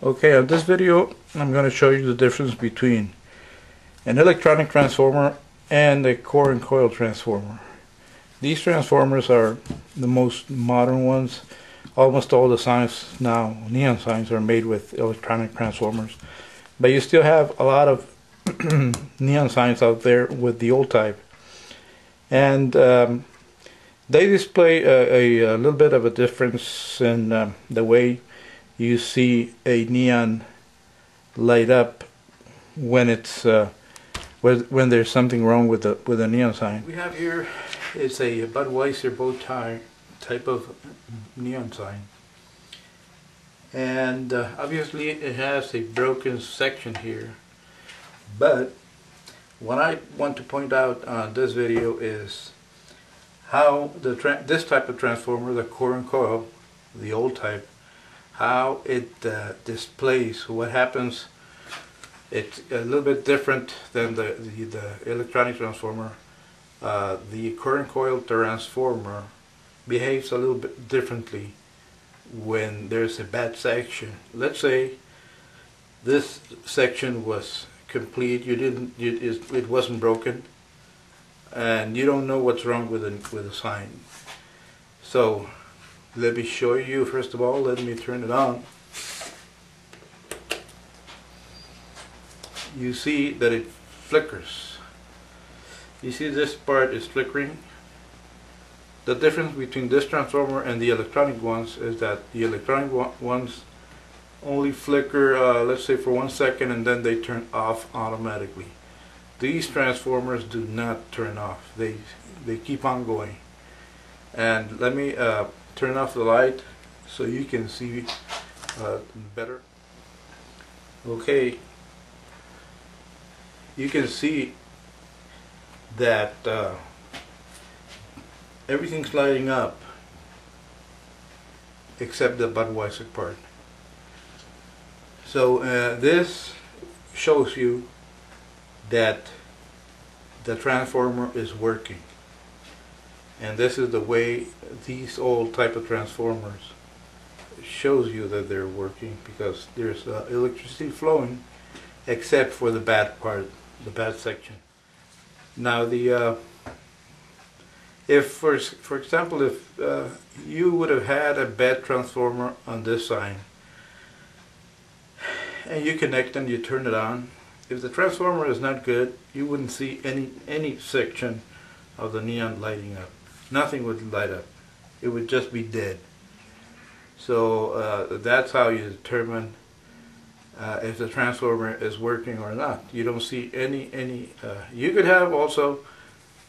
Okay, on this video I'm going to show you the difference between an electronic transformer and a core and coil transformer. These transformers are the most modern ones. Almost all the signs now, neon signs, are made with electronic transformers. But you still have a lot of neon signs out there with the old type. And um, they display a, a, a, little bit of a difference in um, the way you see a neon light up when it's uh, when there's something wrong with the with the neon sign. We have here is a Budweiser bow tie type of neon sign, and uh, obviously it has a broken section here. But what I want to point out on this video is how the this type of transformer, the core and coil, the old type, how it uh, displays. What happens it's a little bit different than the, the, the electronic transformer. Uh, the core and coil transformer behaves a little bit differently when there's a bad section. Let's say this section was complete you didn't it, it wasn't broken and you don't know what's wrong with the, with the sign. So let me show you first of all let me turn it on. You see that it flickers. You see this part is flickering? The difference between this transformer and the electronic ones is that the electronic ones only flicker uh, let's say for one second and then they turn off automatically. These transformers do not turn off. They they keep on going. And let me uh, turn off the light so you can see uh, better. Okay. You can see that uh, everything's lighting up except the Budweiser part. So uh, this shows you that the transformer is working and this is the way these old type of transformers shows you that they're working because there's uh, electricity flowing except for the bad part the bad section. Now the uh, if for for example if uh, you would have had a bad transformer on this side and you connect and you turn it on if the transformer is not good you wouldn't see any any section of the neon lighting up nothing would light up. It would just be dead. So uh, that's how you determine uh, if the transformer is working or not. You don't see any, any, uh, you could have also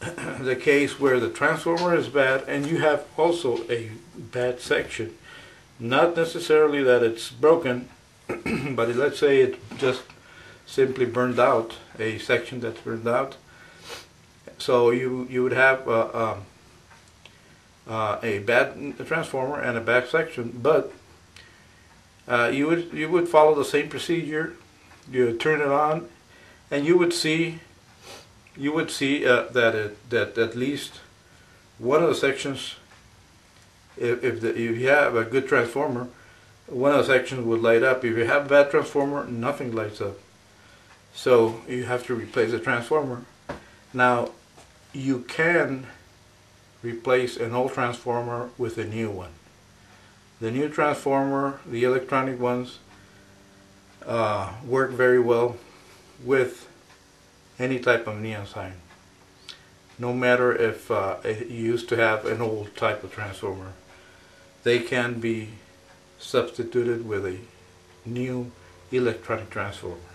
the case where the transformer is bad and you have also a bad section. Not necessarily that it's broken, but let's say it just simply burned out, a section that's burned out. So you, you would have uh, um, uh, a bad transformer and a back section, but uh, you would you would follow the same procedure. You would turn it on, and you would see you would see uh, that it, that at least one of the sections, if if, the, if you have a good transformer, one of the sections would light up. If you have a bad transformer, nothing lights up. So you have to replace the transformer. Now, you can replace an old transformer with a new one. The new transformer, the electronic ones, uh, work very well with any type of neon sign. No matter if uh, you used to have an old type of transformer, they can be substituted with a new electronic transformer.